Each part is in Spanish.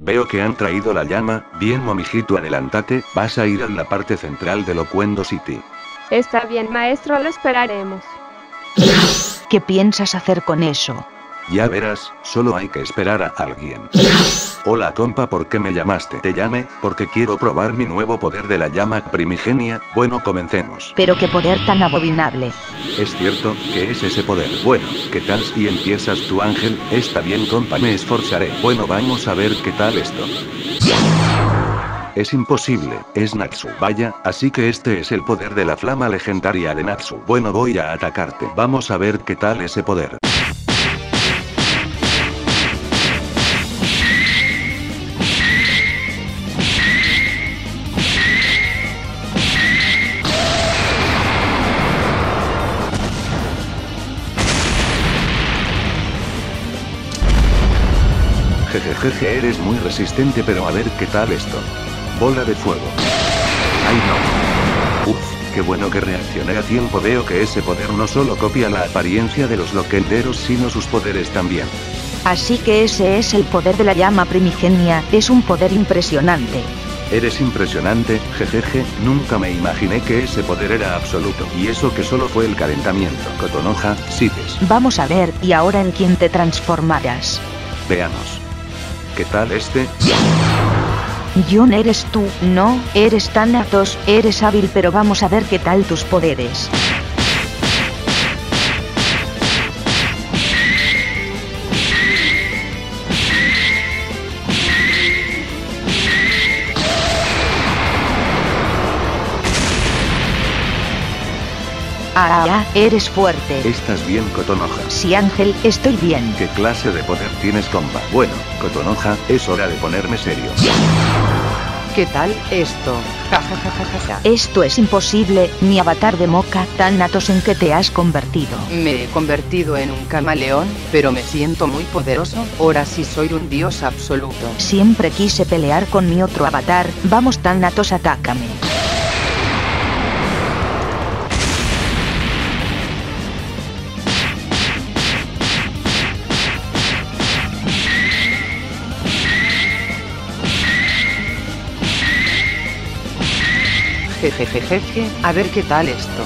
Veo que han traído la llama, bien momijito adelántate, vas a ir a la parte central de Locuendo City. Está bien, maestro, lo esperaremos. ¿Qué piensas hacer con eso? Ya verás, solo hay que esperar a alguien. Hola compa, ¿por qué me llamaste? Te llamé, porque quiero probar mi nuevo poder de la llama primigenia, bueno comencemos. Pero qué poder tan abominable. Es cierto, que es ese poder? Bueno, ¿qué tal si empiezas tu ángel? Está bien compa, me esforzaré. Bueno, vamos a ver qué tal esto. Es imposible, es Natsu. Vaya, así que este es el poder de la flama legendaria de Natsu. Bueno, voy a atacarte. Vamos a ver qué tal ese poder. Jejejeje, eres muy resistente, pero a ver qué tal esto. Bola de fuego. Ay no. Uf, qué bueno que reaccioné a tiempo. Veo que ese poder no solo copia la apariencia de los loquenderos, sino sus poderes también. Así que ese es el poder de la llama primigenia, es un poder impresionante. Eres impresionante, jejeje, nunca me imaginé que ese poder era absoluto. Y eso que solo fue el calentamiento. Cotonoja, sigues. Vamos a ver, ¿y ahora en quién te transformarás? Veamos. ¿Qué tal este? John eres tú, no, eres Thanatos, eres hábil pero vamos a ver qué tal tus poderes. Ah, ah, eres fuerte. Estás bien, Cotonoja. Sí, Ángel, estoy bien. ¿Qué clase de poder tienes, compa? Bueno, Cotonoja, es hora de ponerme serio. ¿Qué tal esto? Ja, ja, ja. Esto es imposible, mi avatar de moca, tan natos en que te has convertido. Me he convertido en un camaleón, pero me siento muy poderoso, ahora sí soy un dios absoluto. Siempre quise pelear con mi otro avatar, vamos tan natos, atácame. Jejejejeje, a ver qué tal esto.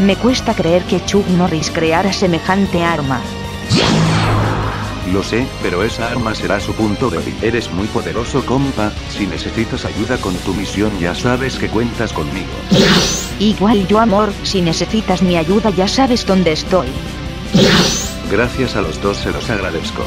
Me cuesta creer que Chuck Norris creara semejante arma. Lo sé, pero esa arma será su punto débil. Eres muy poderoso, compa. Si necesitas ayuda con tu misión, ya sabes que cuentas conmigo. Igual yo amor, si necesitas mi ayuda ya sabes dónde estoy. Gracias a los dos se los agradezco.